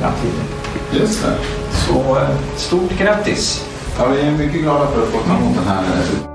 framtiden. Just det. Så eh, stort grattis! Ja, vi är mycket glada för att få ta emot den här eh,